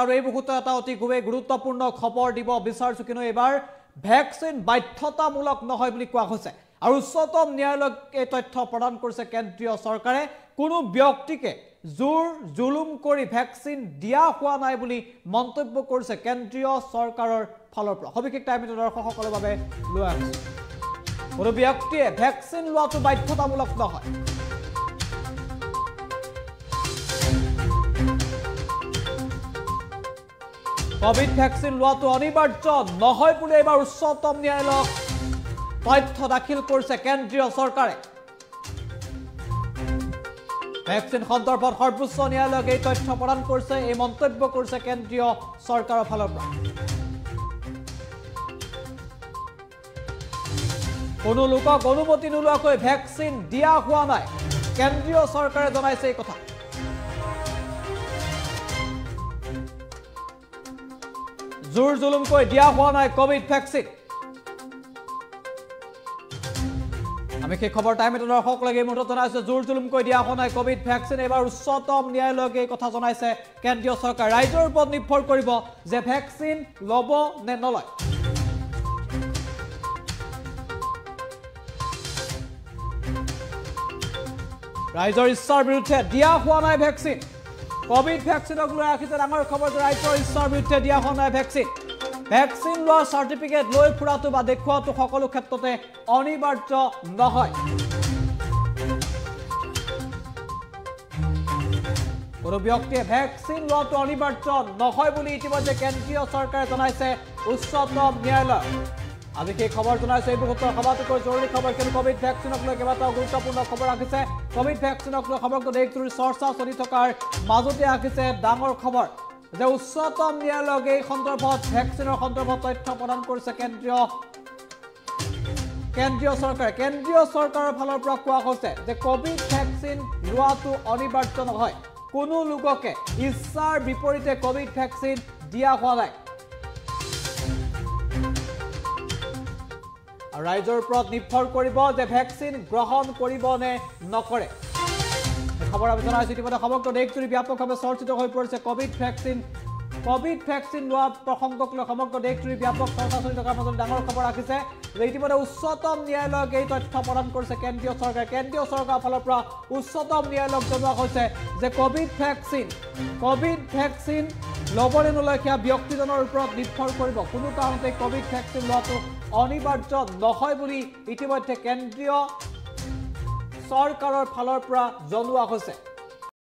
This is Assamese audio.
আৰু এই মুহূৰ্তত এটা অতি খুবেই গুৰুত্বপূৰ্ণ খবৰ দিব বিচাৰিছোঁ কিন্তু এইবাৰ ভেকচিন বাধ্যতামূলক নহয় বুলি কোৱা হৈছে। আৰু উচ্চতম ন্যায়ালয়ক এই তথ্য প্ৰদান কৰিছে কেন্দ্ৰীয় চৰকাৰে। কোনো ব্যক্তিকে জোৰ জুলুম কৰি ভেকচিন দিয়া হোৱা নাই বুলি মন্তব্য কৰিছে কেন্দ্ৰীয় চৰকাৰৰ ফালৰ পৰা। সবিশেষ টাইম দৰ্শকসকলৰ বাবে লৈ আহিছোঁ। কোনো ব্যক্তিয়ে ভেকচিন লোৱাটো বাধ্যতামূলক নহয়। কভিড ভেকচিন লোৱাটো অনিবাৰ্য। নহয় বুলি এইবাৰ উচ্চতম ন্যায়ালয়ক তথ্য দাখিল কৰিছে কেন্দ্ৰীয় চৰকাৰে। ভেকচিন সন্দৰ্ভত সৰ্বোচ্চ ন্যায়ালয়ক এই তথ্য প্ৰদান কৰিছে এই মন্তব্য কৰিছে কেন্দ্ৰীয় চৰকাৰৰ ফালৰ পৰা। কোনো লোকক অনুমতি নোলোৱাকৈ ভেকচিন দিয়া হোৱা নাই। কেন্দ্ৰীয় চৰকাৰে জনাইছে এই কথা। জোৰ জুলুমকৈ দিয়া হোৱা নাই কভিড ভেকচিন আমি সেই খবৰ টাইম এটা দৰ্শকলৈকে এই মুহূৰ্তত জনাইছো জোৰ জুলুমকৈ দিয়া হোৱা নাই কভিড ভেকচিন এইবাৰ উচ্চতম ন্যায়ালয়ক এই কথা জনাইছে কেন্দ্ৰীয় চৰকাৰ। ৰাইজৰ ওপৰত নিৰ্ভৰ কৰিব যে ভেকচিন ল'ব নে নলয়। ৰাইজৰ ইচ্ছাৰ বিৰুদ্ধে দিয়া হোৱা নাই ভেকচিন কভিড ভেকচিনক লৈ ৰাখিছে ডাঙৰ খবৰ যে ৰাইজৰ ইচ্ছাৰ বিৰুদ্ধে দিয়া হোৱা নাই ভেকচিন ভেকচিন লোৱাৰ চাৰ্টিফিকেট লৈ ফুৰাটো বা দেখুওৱাটো সকলো ক্ষেত্ৰতে অনিবাৰ্য নহয়। কোনো ব্যক্তিয়ে ভেকচিন লোৱাটো অনিবাৰ্য নহয় বুলি ইতিমধ্যে কেন্দ্ৰীয় চৰকাৰে জনাইছে উচ্চতম ন্যায়ালয়। আজি সেই খবৰ জনাইছে এই মুহূৰ্তৰ সবাতোকৈ জৰুৰী খবৰ কিন্তু কভিড ভেকচিনক লৈ কেইবাটাও গুৰুত্বপূৰ্ণ খবৰ ৰাখিছে। কভিড ভেকচিনক লৈ সমগ্ৰ দেশজুৰি চৰ্চা চলি থকাৰ মাজতে ৰাখিছে ডাঙৰ খবৰ যে উচ্চতম ন্যায়ালয়ক এই সন্দৰ্ভত ভেকচিনৰ সন্দৰ্ভত তথ্য প্ৰদান কৰিছে কেন্দ্ৰীয় কেন্দ্ৰীয় চৰকাৰে। কেন্দ্ৰীয় চৰকাৰৰ ফালৰ পৰা কোৱা হৈছে যে কভিড ভেকচিন লোৱাটো অনিবাৰ্য নহয়। কোনো লোককে ইচ্ছাৰ বিপৰীতে কভিড ভেকচিন দিয়া হোৱা নাই। ৰাইজৰ ওপৰত নিৰ্ভৰ কৰিব যে ভেকচিন গ্ৰহণ কৰিব নে নকৰে। খবৰ আমি জনাইছোঁ ইতিমধ্যে সমগ্ৰ দেশজুৰি ব্যাপকভাৱে চৰ্চিত হৈ পৰিছে। কভিড ভেকচিন কভিড ভেকচিন লোৱা প্ৰসংগক লৈ সমগ্ৰ দেশজুৰি ব্যাপক চৰ্চা চলি থকাৰ মাজত ডাঙৰ খবৰ ৰাখিছে। যে ইতিমধ্যে উচ্চতম ন্যায়ালয়ক এই তথ্য প্ৰদান কৰিছে কেন্দ্ৰীয় চৰকাৰে। কেন্দ্ৰীয় চৰকাৰৰ ফালৰ পৰা উচ্চতম ন্যায়ালয়ক জনোৱা হৈছে যে কভিড ভেকচিন কভিড ভেকচিন ল'বলৈ নলয় সেয়া ব্যক্তিজনৰ ওপৰত নিৰ্ভৰ কৰিব। কোনো কাৰণতে কভিড ভেকচিন লোৱাটো অনিবাৰ্য নহয় বুলি ইতিমধ্যে চৰকাৰৰ ফালৰ পৰা জনোৱা হৈছে।